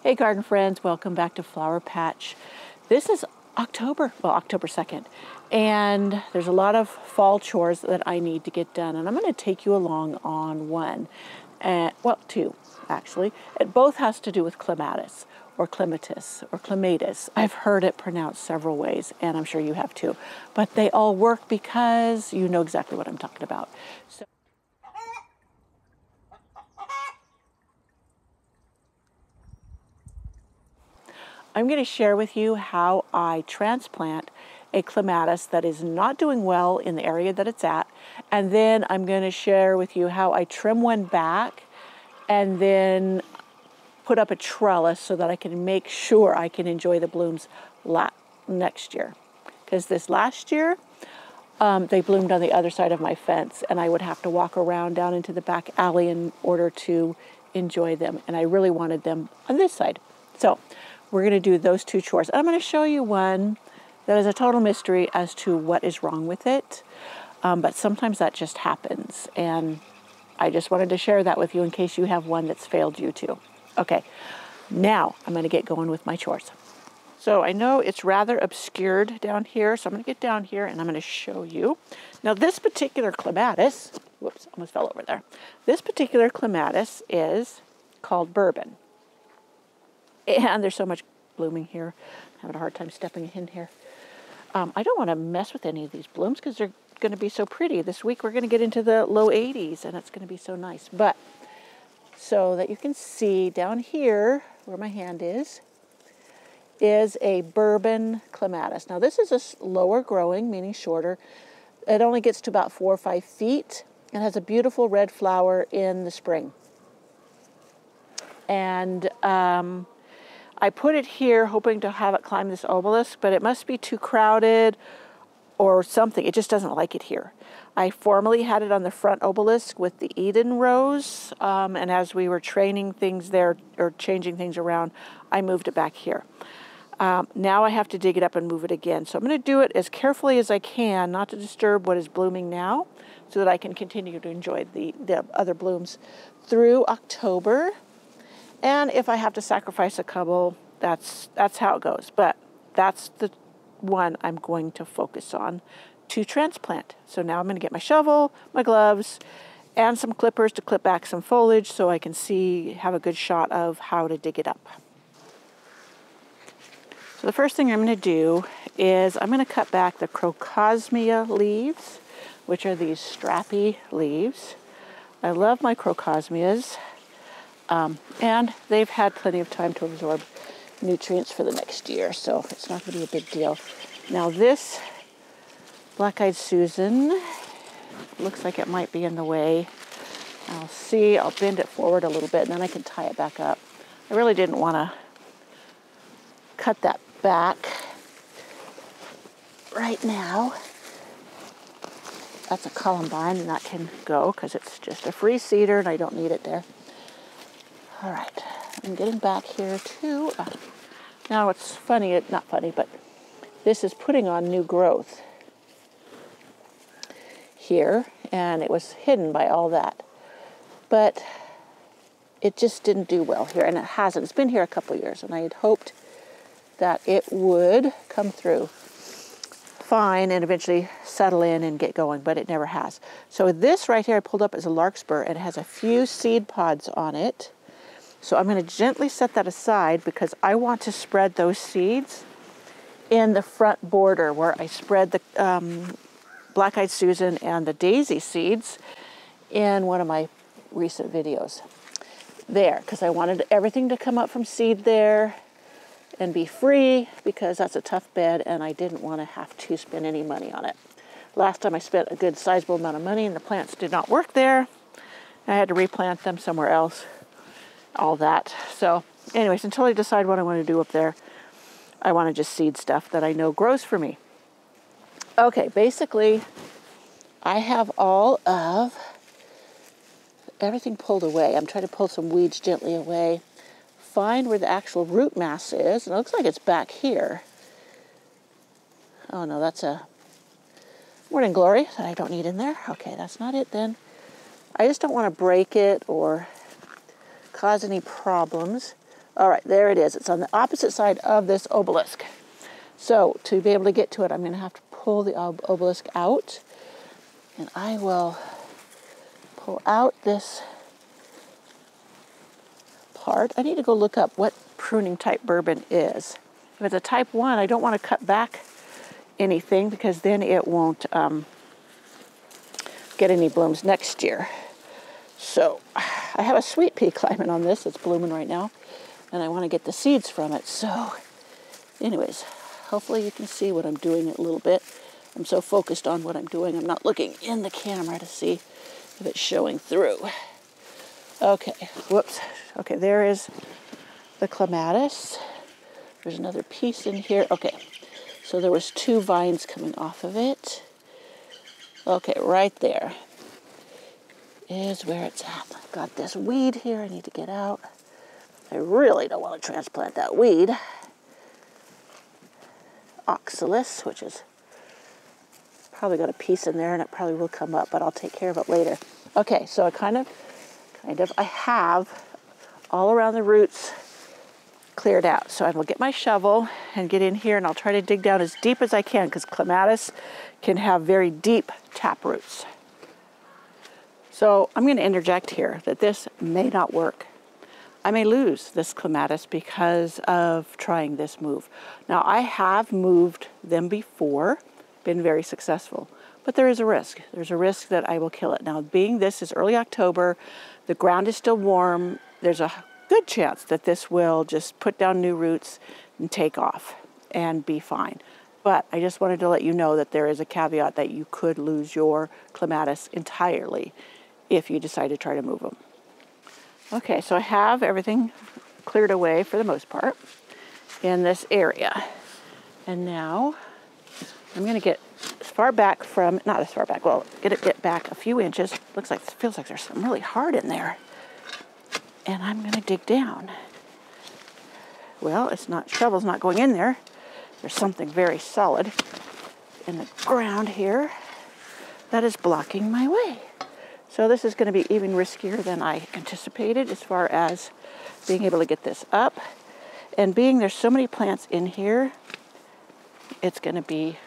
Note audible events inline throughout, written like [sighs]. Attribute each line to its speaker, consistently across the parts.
Speaker 1: Hey garden friends, welcome back to Flower Patch. This is October, well October 2nd, and there's a lot of fall chores that I need to get done and I'm going to take you along on one, uh, well two actually. It both has to do with clematis or clematis or clematis. I've heard it pronounced several ways and I'm sure you have too, but they all work because you know exactly what I'm talking about. So I'm going to share with you how I transplant a clematis that is not doing well in the area that it's at. And then I'm going to share with you how I trim one back and then put up a trellis so that I can make sure I can enjoy the blooms next year. Because this last year, um, they bloomed on the other side of my fence and I would have to walk around down into the back alley in order to enjoy them. And I really wanted them on this side. So we're going to do those two chores. I'm going to show you one that is a total mystery as to what is wrong with it. Um, but sometimes that just happens. And I just wanted to share that with you in case you have one that's failed you too. Okay, now I'm going to get going with my chores. So I know it's rather obscured down here, so I'm going to get down here and I'm going to show you. Now this particular clematis, whoops, almost fell over there. This particular clematis is called bourbon. [laughs] And there's so much blooming here. I'm having a hard time stepping in here. Um, I don't want to mess with any of these blooms because they're going to be so pretty. This week we're going to get into the low 80s and it's going to be so nice. But so that you can see down here where my hand is, is a bourbon clematis. Now this is a lower growing, meaning shorter. It only gets to about four or five feet and has a beautiful red flower in the spring. And um, I put it here hoping to have it climb this obelisk, but it must be too crowded or something. It just doesn't like it here. I formerly had it on the front obelisk with the Eden rose, um, and as we were training things there or changing things around, I moved it back here. Um, now I have to dig it up and move it again. So I'm going to do it as carefully as I can, not to disturb what is blooming now, so that I can continue to enjoy the, the other blooms through October. And if I have to sacrifice a couple, that's that's how it goes. But that's the one I'm going to focus on to transplant. So now I'm going to get my shovel, my gloves, and some clippers to clip back some foliage so I can see, have a good shot of how to dig it up. So the first thing I'm going to do is I'm going to cut back the crocosmia leaves, which are these strappy leaves. I love my crocosmias. Um, and they've had plenty of time to absorb nutrients for the next year, so it's not going to be a big deal. Now this black-eyed Susan looks like it might be in the way. I'll see, I'll bend it forward a little bit and then I can tie it back up. I really didn't want to cut that back right now. That's a columbine and that can go because it's just a free seeder and I don't need it there. All right, I'm getting back here too. Uh, now it's funny, it, not funny, but this is putting on new growth here, and it was hidden by all that. But it just didn't do well here, and it hasn't. It's been here a couple years, and I had hoped that it would come through fine and eventually settle in and get going, but it never has. So this right here I pulled up is a larkspur, and it has a few seed pods on it. So I'm going to gently set that aside because I want to spread those seeds in the front border where I spread the um, black-eyed Susan and the daisy seeds in one of my recent videos. There, because I wanted everything to come up from seed there and be free because that's a tough bed and I didn't want to have to spend any money on it. Last time I spent a good sizable amount of money and the plants did not work there. I had to replant them somewhere else all that. So anyways, until I decide what I want to do up there, I want to just seed stuff that I know grows for me. Okay, basically, I have all of everything pulled away. I'm trying to pull some weeds gently away, find where the actual root mass is, and it looks like it's back here. Oh no, that's a morning glory that I don't need in there. Okay, that's not it then. I just don't want to break it or cause any problems. All right, there it is. It's on the opposite side of this obelisk. So to be able to get to it, I'm going to have to pull the ob obelisk out. And I will pull out this part. I need to go look up what pruning type bourbon is. If it's a type 1, I don't want to cut back anything because then it won't um, get any blooms next year. So I have a sweet pea [laughs] climbing on this. It's blooming right now. And I want to get the seeds from it. So anyways, hopefully you can see what I'm doing a little bit. I'm so focused on what I'm doing, I'm not looking in the camera to see if it's showing through. Okay, whoops. Okay, there is the clematis. There's another piece in here. Okay, so there was two vines coming off of it. Okay, right there is where it's at. I've got this weed here I need to get out. I really don't want to transplant that weed. Oxalis, which is probably got a piece in there and it probably will come up, but I'll take care of it later. Okay, so I kind of, kind of, I have all around the roots cleared out. So I will get my shovel and get in here and I'll try to dig down as deep as I can because clematis can have very deep tap roots. So I'm going to interject here that this may not work. I may lose this clematis because of trying this move. Now I have moved them before, been very successful, but there is a risk. There's a risk that I will kill it. Now being this is early October, the ground is still warm, there's a good chance that this will just put down new roots and take off and be fine. But I just wanted to let you know that there is a caveat that you could lose your clematis entirely if you decide to try to move them. Okay, so I have everything cleared away for the most part in this area. And now I'm going to get as far back from, not as far back, well, get it get back a few inches. Looks like, feels like there's some really hard in there and I'm going to dig down. Well, it's not, shovel's not going in there. There's something very solid in the ground here that is blocking my way. So this is going to be even riskier than I anticipated as far as being able to get this up. And being there's so many plants in here, it's going to be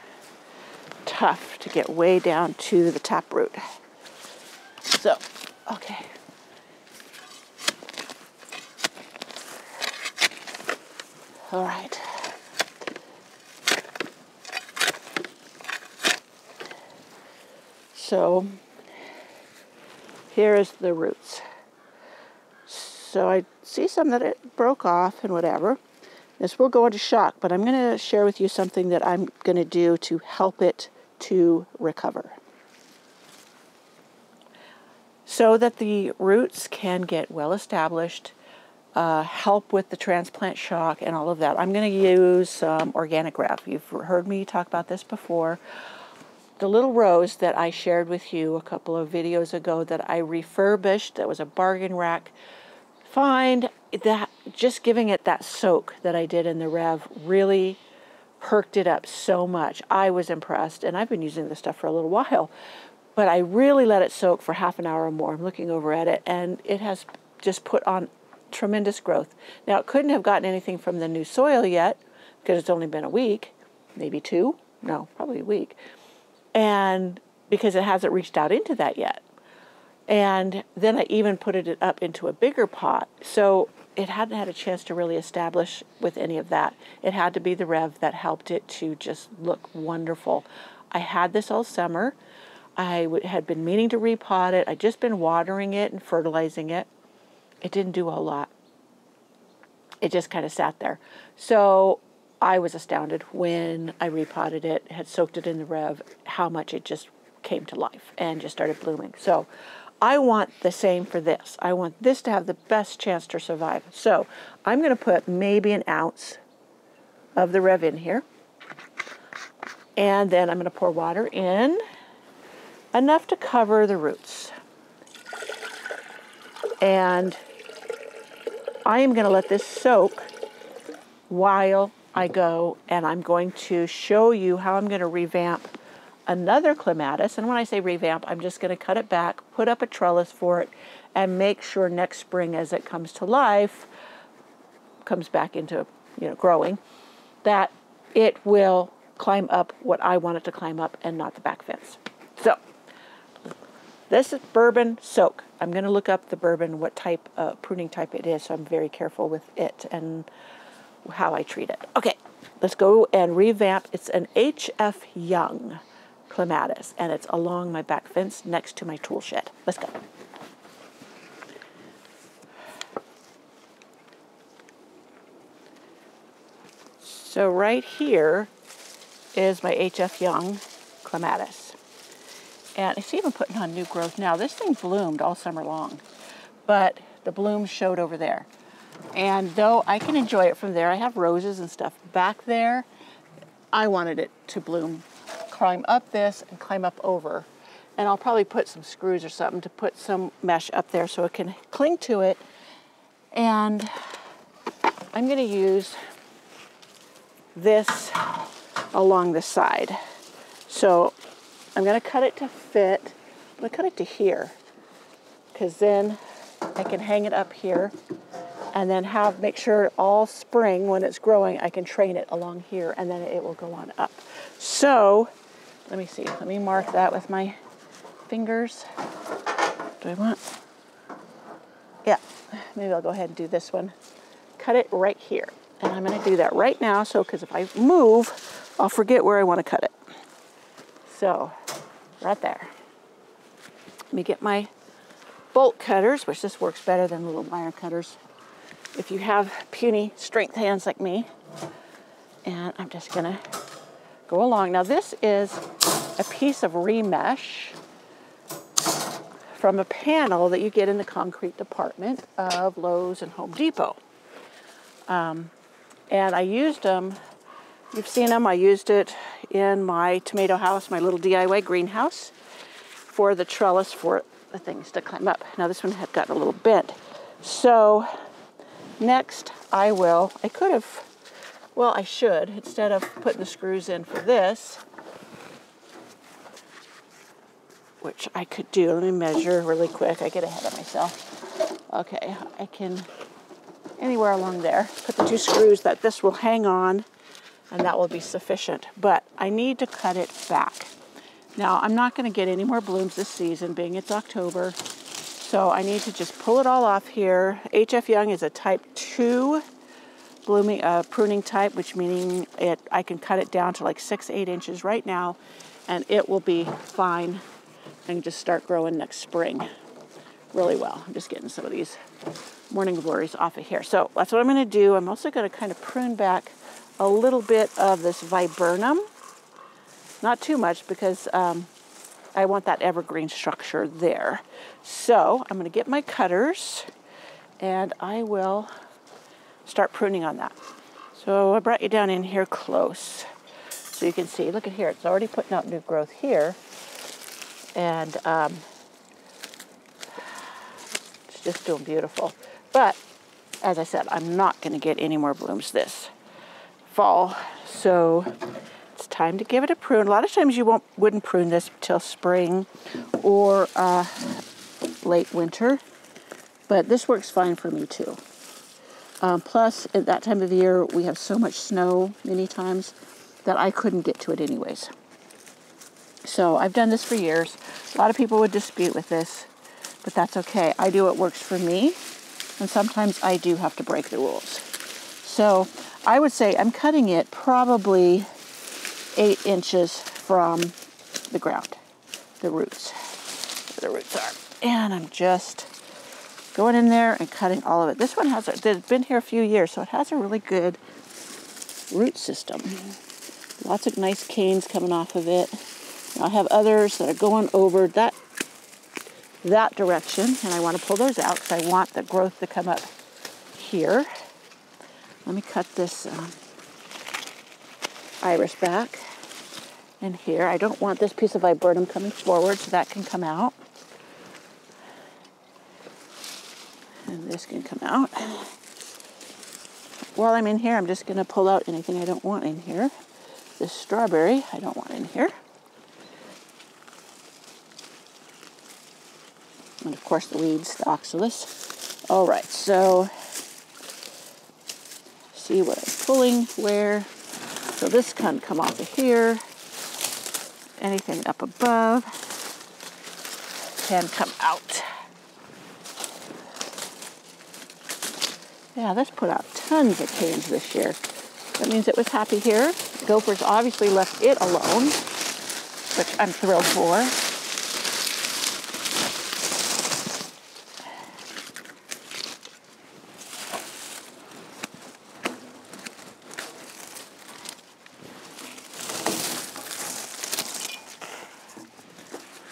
Speaker 1: tough to get way down to the taproot. So, okay. All right. So here is the roots. So I see some that it broke off and whatever. This will go into shock, but I'm going to share with you something that I'm going to do to help it to recover. So that the roots can get well established uh, help with the transplant shock and all of that. I'm going to use some organic Rev. You've heard me talk about this before. The little rose that I shared with you a couple of videos ago that I refurbished, that was a bargain rack find, that just giving it that soak that I did in the Rev really perked it up so much. I was impressed, and I've been using this stuff for a little while, but I really let it soak for half an hour or more. I'm looking over at it, and it has just put on tremendous growth. Now, it couldn't have gotten anything from the new soil yet because it's only been a week, maybe two, no, probably a week, and because it hasn't reached out into that yet. And then I even put it up into a bigger pot. So it hadn't had a chance to really establish with any of that. It had to be the Rev that helped it to just look wonderful. I had this all summer. I had been meaning to repot it. I'd just been watering it and fertilizing it it didn't do a lot. It just kind of sat there. So I was astounded when I repotted it, had soaked it in the Rev, how much it just came to life and just started blooming. So I want the same for this. I want this to have the best chance to survive. So I'm going to put maybe an ounce of the Rev in here. And then I'm going to pour water in, enough to cover the roots. And I am going to let this soak while I go and I'm going to show you how I'm going to revamp another clematis. And when I say revamp, I'm just going to cut it back, put up a trellis for it, and make sure next spring as it comes to life, comes back into, you know, growing, that it will climb up what I want it to climb up and not the back fence. So this is bourbon soak. I'm going to look up the bourbon, what type, uh, pruning type it is, so I'm very careful with it and how I treat it. Okay, let's go and revamp. It's an HF Young clematis, and it's along my back fence next to my tool shed. Let's go. So right here is my HF Young clematis. And it's even putting on new growth now. This thing bloomed all summer long, but the blooms showed over there. And though I can enjoy it from there, I have roses and stuff back there. I wanted it to bloom, climb up this and climb up over. And I'll probably put some screws or something to put some mesh up there so it can cling to it. And I'm going to use this along the side. So I'm going to cut it to fit. I'm to cut it to here because then I can hang it up here and then have make sure all spring when it's growing I can train it along here and then it will go on up. So let me see. Let me mark that with my fingers. Do I want? Yeah, maybe I'll go ahead and do this one. Cut it right here. And I'm going to do that right now so because if I move, I'll forget where I want to cut it. So right there. Let me get my bolt cutters, which this works better than little wire cutters if you have puny strength hands like me. And I'm just gonna go along. Now this is a piece of remesh from a panel that you get in the concrete department of Lowe's and Home Depot. Um, and I used them, you've seen them, I used it in my tomato house, my little DIY greenhouse for the trellis for the things to climb up. Now this one had gotten a little bent. So Next, I will, I could have, well, I should, instead of putting the screws in for this, which I could do. Let me measure really quick. I get ahead of myself. Okay, I can, anywhere along there, put the two screws that this will hang on, and that will be sufficient. But I need to cut it back. Now, I'm not going to get any more blooms this season, being it's October. So I need to just pull it all off here. HF Young is a type 2 blooming uh, pruning type, which meaning it I can cut it down to like six, eight inches right now, and it will be fine and just start growing next spring really well. I'm just getting some of these morning glories off of here. So that's what I'm going to do. I'm also going to kind of prune back a little bit of this viburnum. Not too much because um, I want that evergreen structure there. So I'm going to get my cutters and I will start pruning on that. So I brought you down in here close so you can see. Look at here, it's already putting out new growth here. And um, it's just doing beautiful. But as I said, I'm not going to get any more blooms this fall. So time to give it a prune. A lot of times you won't wouldn't prune this till spring or uh, late winter, but this works fine for me too. Um, plus, at that time of year, we have so much snow many times that I couldn't get to it anyways. So I've done this for years. A lot of people would dispute with this, but that's okay. I do what works for me, and sometimes I do have to break the rules. So I would say I'm cutting it probably eight inches from the ground, the roots, the roots are. And I'm just going in there and cutting all of it. This one has, it's been here a few years, so it has a really good root system. Lots of nice canes coming off of it. I have others that are going over that that direction, and I want to pull those out because I want the growth to come up here. Let me cut this uh, iris back in here. I don't want this piece of viburnum coming forward, so that can come out. And this can come out. While I'm in here, I'm just going to pull out anything I don't want in here. This strawberry, I don't want in here. And of course the weeds, the oxalis. All right, so see what I'm pulling where. So this can come off of here. Anything up above can come out. Yeah, this put out tons of canes this year. That means it was happy here. Gophers obviously left it alone, which I'm thrilled for.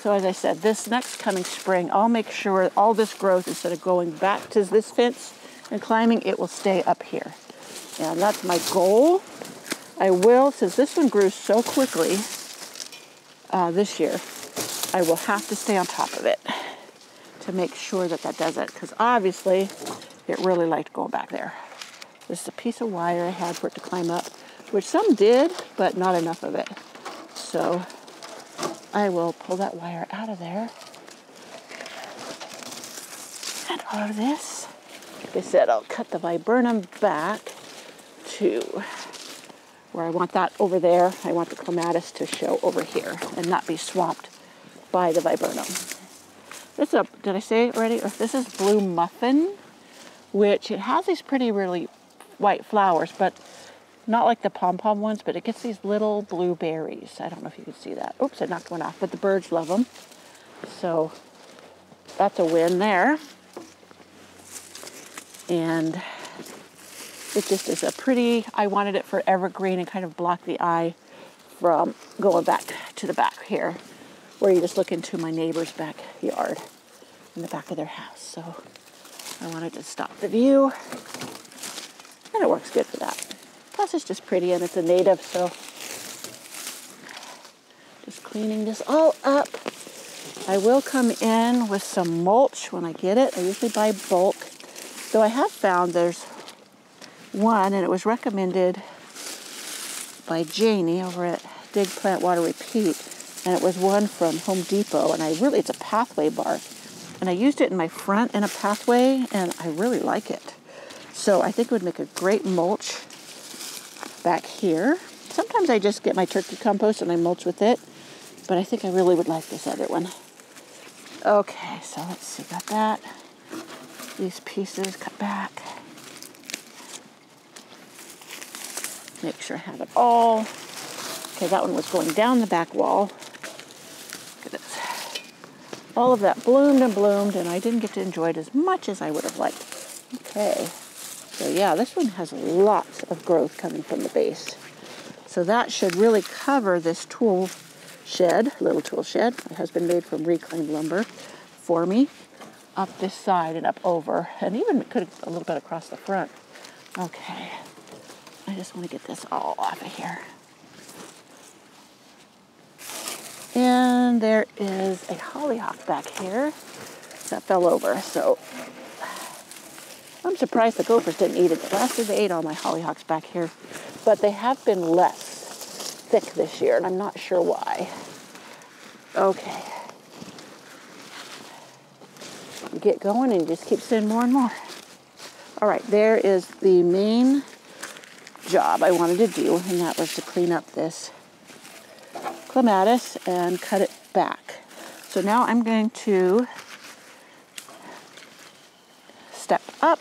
Speaker 1: So as I said, this next coming spring, I'll make sure all this growth, instead of going back to this fence and climbing, it will stay up here. And that's my goal. I will, since this one grew so quickly uh, this year, I will have to stay on top of it to make sure that that doesn't, Because obviously, it really liked going back there. This is a piece of wire I had for it to climb up, which some did, but not enough of it. So I will pull that wire out of there. And all of this. Like I said, I'll cut the viburnum back to where I want that over there. I want the clematis to show over here and not be swamped by the viburnum. This is a, did I say it already? This is blue muffin, which it has these pretty really white flowers, but not like the pom-pom ones, but it gets these little blue berries. I don't know if you can see that. Oops, I knocked one off, but the birds love them. So that's a win there. And it just is a pretty, I wanted it for evergreen and kind of block the eye from going back to the back here, where you just look into my neighbor's backyard in the back of their house. So I wanted to stop the view, and it works good for that. Plus it's just pretty and it's a native, so just cleaning this all up. I will come in with some mulch when I get it. I usually buy bulk, though I have found there's one, and it was recommended by Janie over at Dig Plant Water Repeat, and it was one from Home Depot, and I really, it's a pathway bark, and I used it in my front in a pathway, and I really like it. So I think it would make a great mulch back here. Sometimes I just get my turkey compost and I mulch with it, but I think I really would like this other one. Okay, so let's see, got that. These pieces cut back. Make sure I have it all. Okay, that one was going down the back wall. All of that bloomed and bloomed, and I didn't get to enjoy it as much as I would have liked. Okay. So yeah, this one has lots of growth coming from the base. So that should really cover this tool shed, little tool shed It has been made from reclaimed lumber for me, up this side and up over, and even could a little bit across the front. Okay, I just want to get this all off of here. And there is a hollyhock back here that fell over, so I'm surprised the gophers didn't eat it. Last year they ate all my hollyhocks back here, but they have been less thick this year, and I'm not sure why. Okay. Get going and just keep sending more and more. All right, there is the main job I wanted to do, and that was to clean up this clematis and cut it back. So now I'm going to step up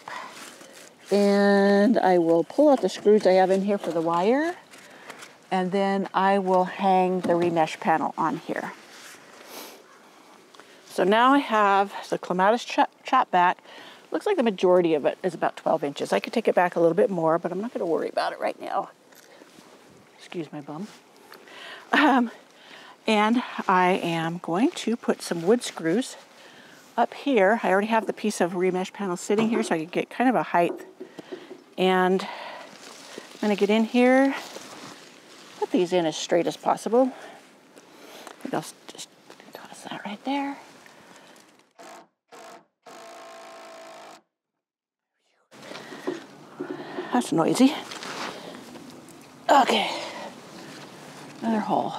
Speaker 1: and I will pull out the screws I have in here for the wire and then I will hang the remesh panel on here. So now I have the clematis chop, back. Looks like the majority of it is about 12 inches. I could take it back a little bit more, but I'm not going to worry about it right now. Excuse my bum. Um, and I am going to put some wood screws up here, I already have the piece of remesh panel sitting here so I can get kind of a height. And I'm to get in here, put these in as straight as possible. I I'll just toss that right there. That's noisy. Okay. Another hole.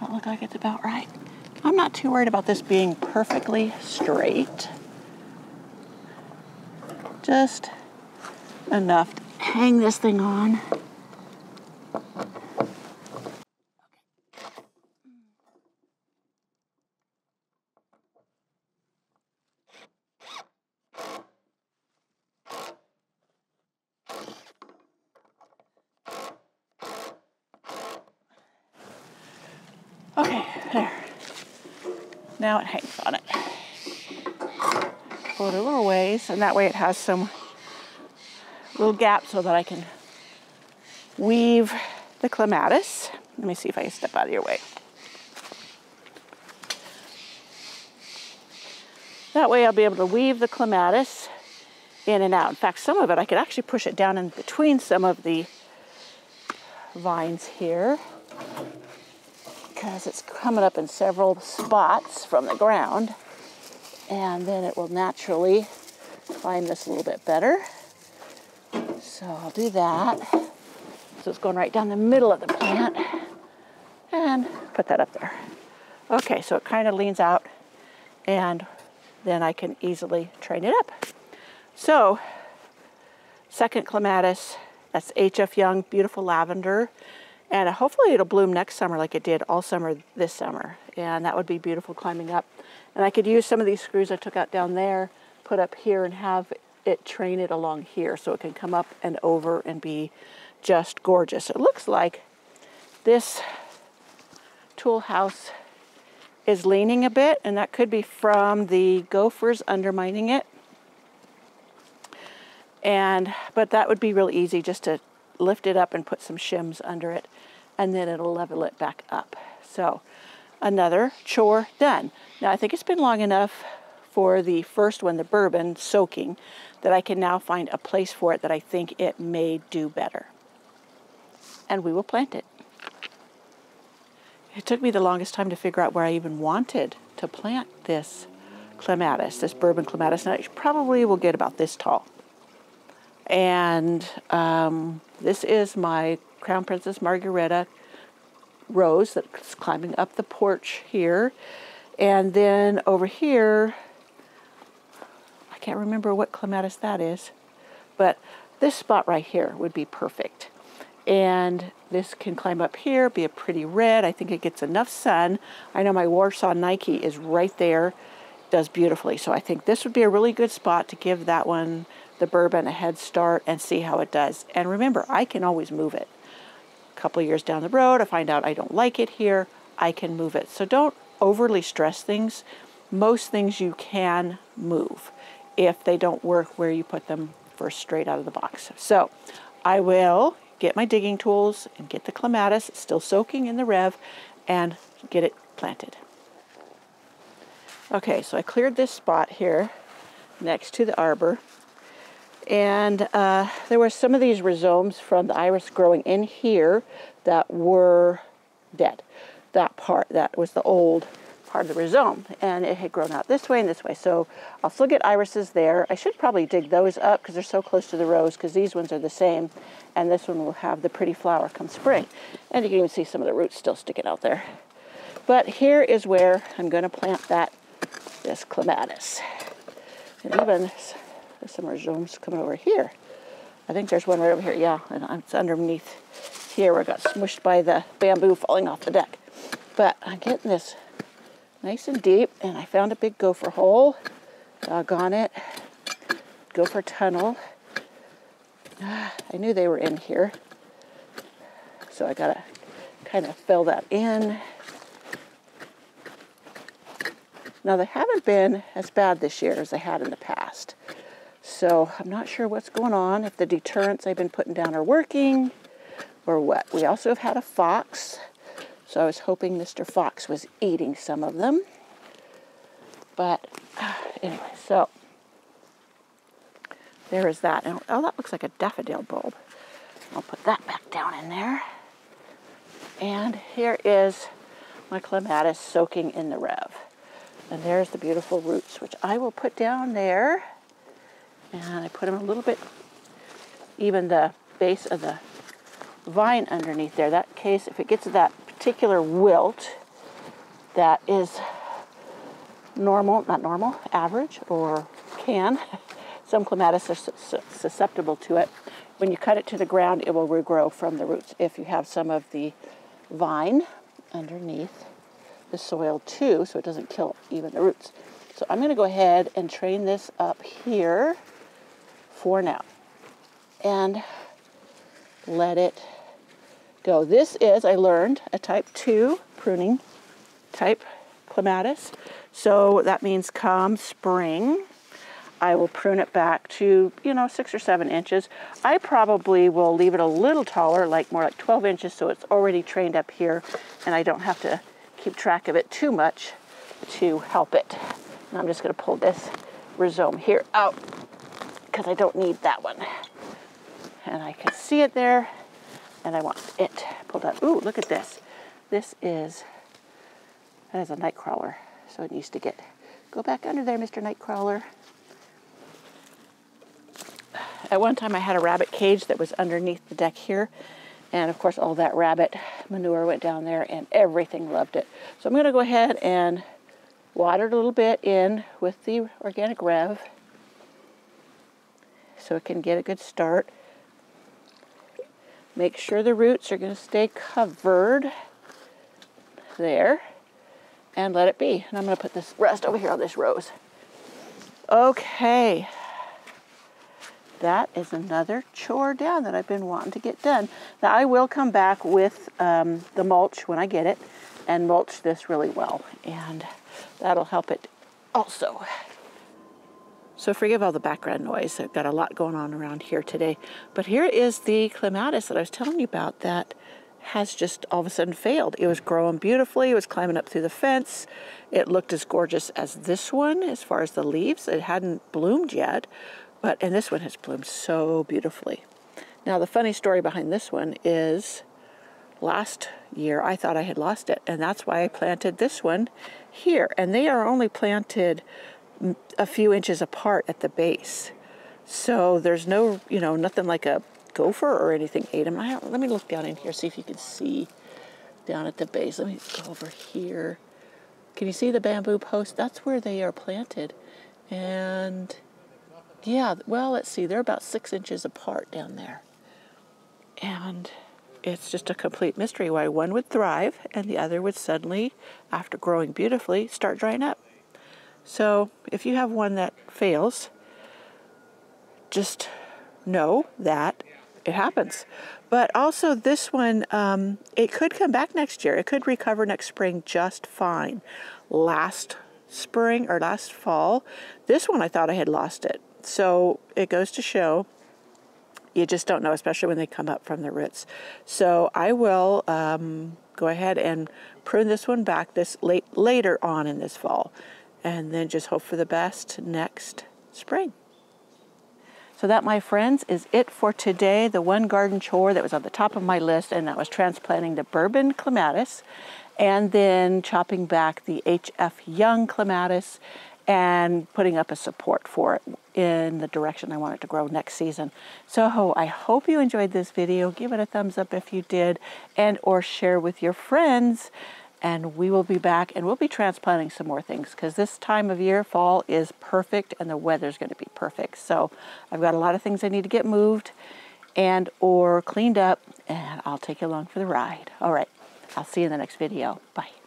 Speaker 1: That look like it's about right. I'm not too worried about this being perfectly straight. Just enough to hang this thing on. Okay, there. Now it hangs on it. Pull it a little ways, and that way it has some little gap so that I can weave the clematis. Let me see if I can step out of your way. That way I'll be able to weave the clematis in and out. In fact, some of it, I could actually push it down in between some of the vines here because it's coming up in several spots from the ground and then it will naturally find this a little bit better. So I'll do that. So it's going right down the middle of the plant and put that up there. Okay, so it kind of leans out and then I can easily train it up. So, second clematis, that's HF Young Beautiful Lavender. And hopefully it'll bloom next summer like it did all summer this summer. And that would be beautiful climbing up. And I could use some of these screws I took out down there, put up here and have it train it along here so it can come up and over and be just gorgeous. It looks like this tool house is leaning a bit and that could be from the gophers undermining it. And, but that would be real easy just to lift it up and put some shims under it and then it'll level it back up. So another chore done. Now I think it's been long enough for the first one, the bourbon, soaking, that I can now find a place for it that I think it may do better. And we will plant it. It took me the longest time to figure out where I even wanted to plant this clematis, this bourbon clematis, and it probably will get about this tall. And um, this is my Crown Princess Margareta rose that's climbing up the porch here. And then over here, I can't remember what clematis that is, but this spot right here would be perfect. And this can climb up here, be a pretty red. I think it gets enough sun. I know my Warsaw Nike is right there, does beautifully. So I think this would be a really good spot to give that one the bourbon a head start and see how it does. And remember, I can always move it. A couple years down the road, I find out I don't like it here, I can move it. So don't overly stress things. Most things you can move if they don't work where you put them first straight out of the box. So I will get my digging tools and get the clematis still soaking in the rev and get it planted. Okay, so I cleared this spot here next to the arbor and uh, there were some of these rhizomes from the iris growing in here that were dead. That part, that was the old part of the rhizome. And it had grown out this way and this way. So I'll still get irises there. I should probably dig those up because they're so close to the rose because these ones are the same. And this one will have the pretty flower come spring. And you can even see some of the roots still sticking out there. But here is where I'm going to plant that, this clematis. And even there's some rhizomes coming over here. I think there's one right over here. Yeah, and it's underneath here where it got smushed by the bamboo falling off the deck. But I'm getting this nice and deep, and I found a big gopher hole. Doggone it. Gopher tunnel. [sighs] I knew they were in here. So I gotta kind of fill that in. Now they haven't been as bad this year as they had in the past. So I'm not sure what's going on, if the deterrents I've been putting down are working or what. We also have had a fox, so I was hoping Mr. Fox was eating some of them. But [sighs] anyway, so there is that. Oh, that looks like a daffodil bulb. I'll put that back down in there. And here is my clematis soaking in the rev. And there's the beautiful roots, which I will put down there and I put them a little bit, even the base of the vine underneath there. That case, if it gets that particular wilt that is normal, not normal, average, or can, [laughs] some clematis are susceptible to it. When you cut it to the ground, it will regrow from the roots if you have some of the vine underneath the soil too, so it doesn't kill even the roots. So I'm going to go ahead and train this up here for now and let it go. This is, I learned, a type 2 pruning type clematis. So that means come spring, I will prune it back to, you know, six or seven inches. I probably will leave it a little taller, like more like 12 inches, so it's already trained up here and I don't have to keep track of it too much to help it. And I'm just gonna pull this rhizome here out because I don't need that one. And I can see it there and I want it pulled up. Ooh, look at this. This is, that is a night crawler. So it needs to get, go back under there, Mr. Nightcrawler. At one time I had a rabbit cage that was underneath the deck here. And of course all that rabbit manure went down there and everything loved it. So I'm gonna go ahead and water it a little bit in with the organic rev so it can get a good start. Make sure the roots are gonna stay covered there and let it be. And I'm gonna put this rest over here on this rose. Okay, that is another chore down that I've been wanting to get done. Now I will come back with um, the mulch when I get it and mulch this really well and that'll help it also. So forgive all the background noise. I've got a lot going on around here today. But here is the clematis that I was telling you about that has just all of a sudden failed. It was growing beautifully. It was climbing up through the fence. It looked as gorgeous as this one as far as the leaves. It hadn't bloomed yet, but and this one has bloomed so beautifully. Now the funny story behind this one is last year I thought I had lost it and that's why I planted this one here and they are only planted a few inches apart at the base. So there's no, you know, nothing like a gopher or anything ate them. Let me look down in here, see if you can see down at the base. Let me go over here. Can you see the bamboo post? That's where they are planted. And yeah, well, let's see, they're about six inches apart down there. And it's just a complete mystery why one would thrive and the other would suddenly, after growing beautifully, start drying up. So if you have one that fails, just know that it happens. But also this one, um, it could come back next year. It could recover next spring just fine. Last spring or last fall, this one I thought I had lost it. So it goes to show you just don't know, especially when they come up from the roots. So I will um, go ahead and prune this one back this late later on in this fall, and then just hope for the best next spring. So that, my friends, is it for today. The one garden chore that was on the top of my list, and that was transplanting the bourbon clematis, and then chopping back the HF Young clematis and putting up a support for it in the direction I want it to grow next season. So I hope you enjoyed this video. Give it a thumbs up if you did and or share with your friends and we will be back and we'll be transplanting some more things because this time of year, fall, is perfect and the weather's going to be perfect. So I've got a lot of things I need to get moved and or cleaned up and I'll take you along for the ride. All right, I'll see you in the next video. Bye.